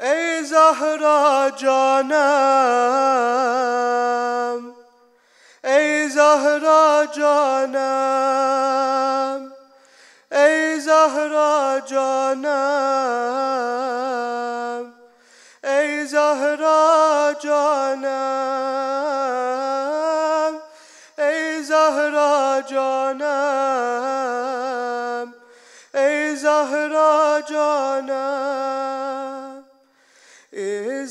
Ey Zahra canım Ey Zahra canım Ey Zahra canım Ey Zahra canım Ey Zahra canım Ey Zahra canım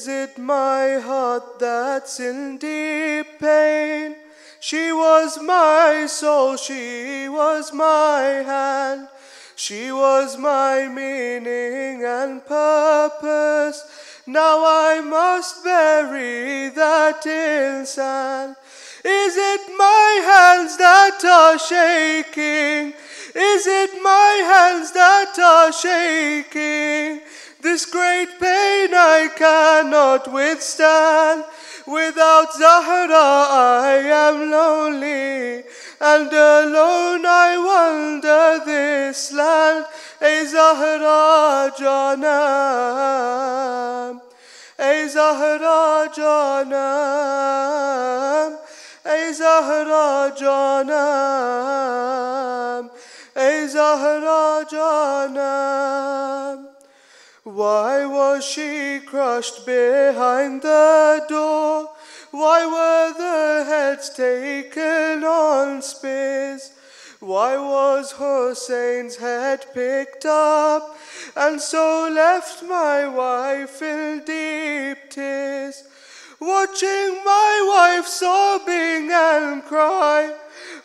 Is it my heart that's in deep pain? She was my soul, she was my hand, she was my meaning and purpose. Now I must bury that in sand. Is it my hands that are shaking? Is it my hands that are shaking? This great pain I cannot withstand. Without Zahra I am lonely, and alone I wander this land. Ey Zahra Janam, Ey Zahra Janam, Ey Zahra Janam, Ey Zahra Janam. Why was she crushed behind the door? Why were the heads taken on spears? Why was Hussein's head picked up and so left my wife in deep tears? Watching my wife sobbing and cry,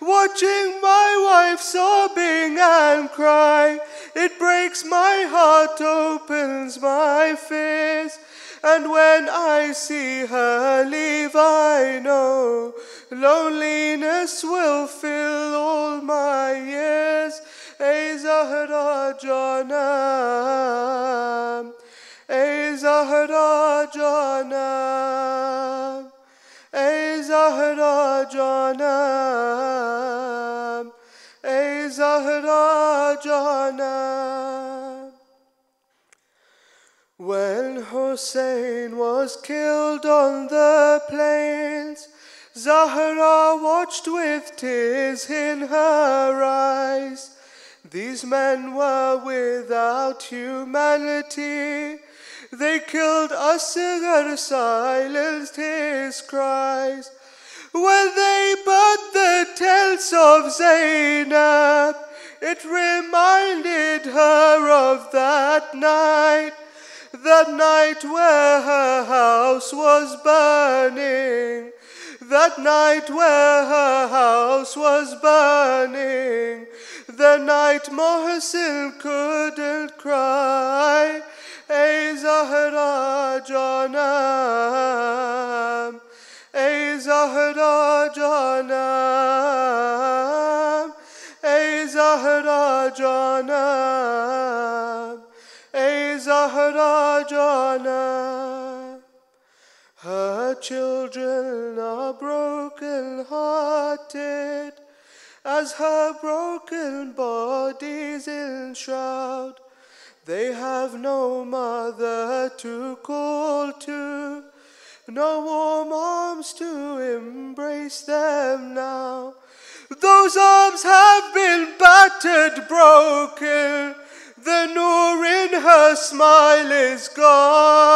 watching my wife sobbing and cry, it breaks my heart, opens my fears. And when I see her leave, I know loneliness will fill all my years. Ey Zahra Janam, Ey Zahra Janam, Ey Zahra Janam, When Hussein was killed on the plains, Zahra watched with tears in her eyes. These men were without humanity. They killed Asghar, silenced his cries. When they burnt the tents of Zainab, it reminded her of that night, that night where her house was burning, that night where her house was burning, the night Mohsin couldn't cry. Children are broken hearted as her broken bodies enshroud. They have no mother to call to, no warm arms to embrace them now. Those arms have been battered, broken. The nur in her smile is gone.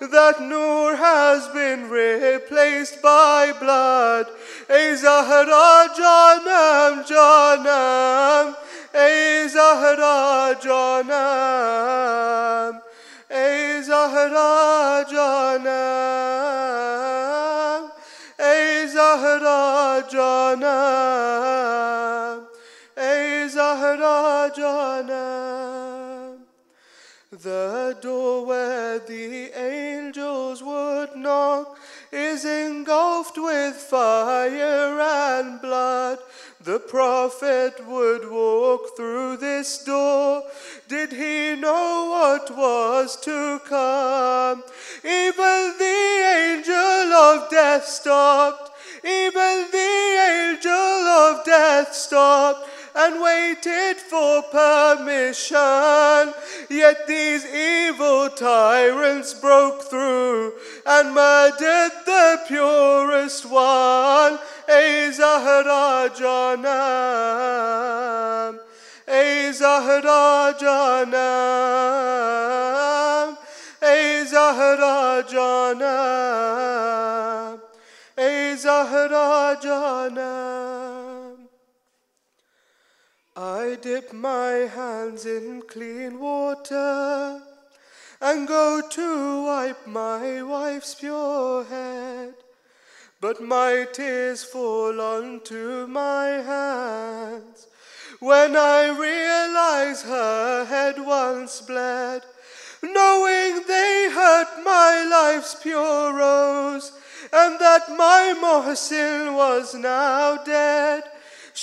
That Noor has been replaced by blood. Ey Zahra Janam Janam. Ey Zahra Janam. Ey Zahra Janam. Ey Zahra Janam. Ey Zahra Janam. The door where the with fire and blood. The prophet would walk through this door. Did he know what was to come? Even the angel of death stopped. Even the angel of death stopped and waited for permission. Yet these evil tyrants broke through and murdered the purest one, A Zahra Janam, A A A. I dip my hands in clean water and go to wipe my wife's pure head. But my tears fall onto my hands when I realize her head once bled, knowing they hurt my life's pure rose, and that my Mohsin was now dead.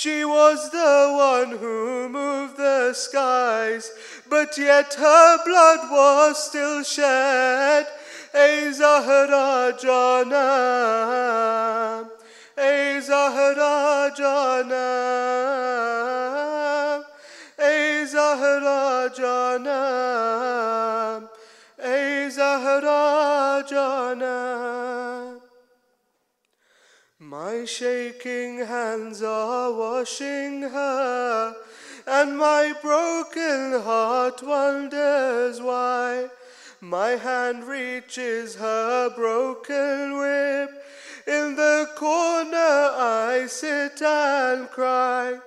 She was the one who moved the skies, but yet her blood was still shed. A Zahra Janam, A Zahra Janam, A Zahra Janam, A Zahra Janam. My shaking hands are washing her, and my broken heart wonders why. My hand reaches her broken whip. In the corner I sit and cry.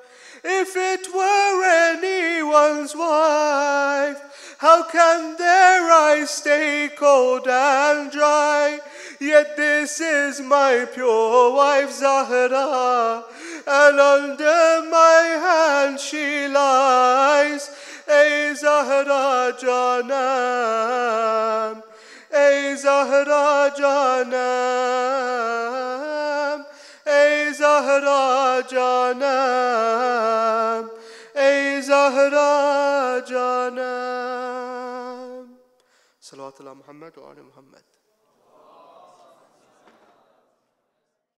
If it were anyone's wife, how can their eyes stay cold and dry? Yet this is my pure wife Zahra, and under my hand she lies. A Zahra Janam, A Zahra Janam, A Zahra Janam, A Zahra Janam. Salawatullah Muhammad wa Ali Muhammad.